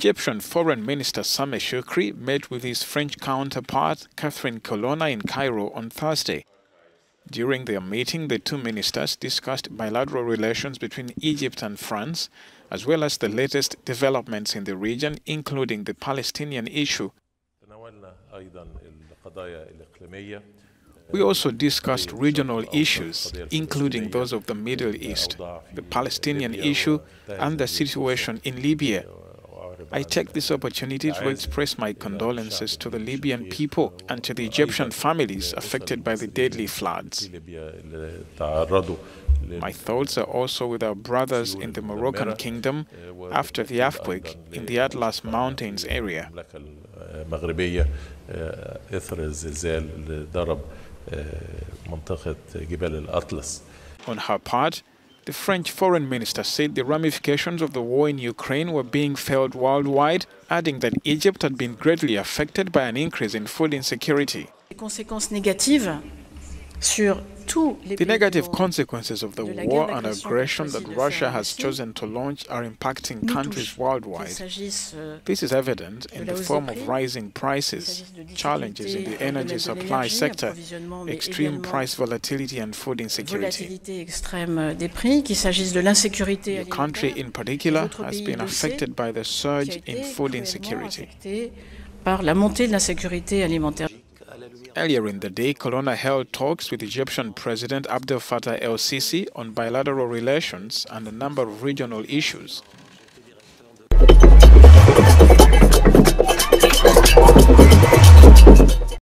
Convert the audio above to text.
Egyptian Foreign Minister Sameh Shukri met with his French counterpart Catherine Colonna in Cairo on Thursday. During their meeting, the two ministers discussed bilateral relations between Egypt and France, as well as the latest developments in the region, including the Palestinian issue. We also discussed regional issues, including those of the Middle East, the Palestinian issue, and the situation in Libya. I take this opportunity to express my condolences to the Libyan people and to the Egyptian families affected by the deadly floods. My thoughts are also with our brothers in the Moroccan kingdom after the earthquake in the Atlas Mountains area. On her part, the French foreign minister said the ramifications of the war in Ukraine were being felt worldwide, adding that Egypt had been greatly affected by an increase in food insecurity. The negative consequences of the war and aggression that Russia has chosen to launch are impacting countries worldwide. This is evident in the form of rising prices, challenges in the energy supply sector, extreme price volatility and food insecurity. The country in particular has been affected by the surge in food insecurity. Earlier in the day, Colonna held talks with Egyptian President Abdel Fattah el-Sisi on bilateral relations and a number of regional issues.